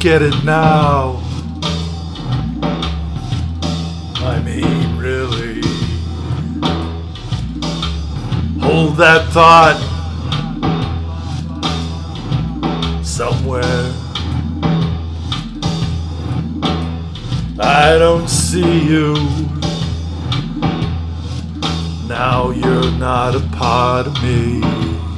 get it now. I mean, really. Hold that thought somewhere. I don't see you. Now you're not a part of me.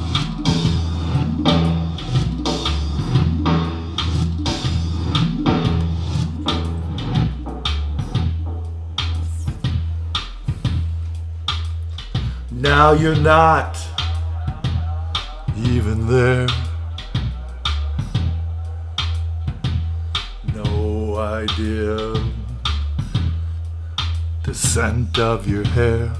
Now you're not even there. No idea the scent of your hair.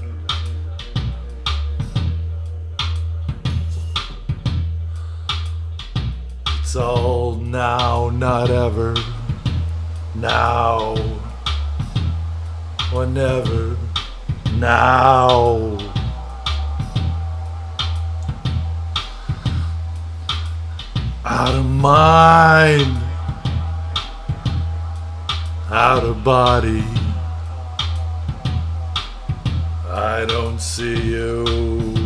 It's all now, not ever. Now or never. Now. Out of mind, out of body. I don't see you.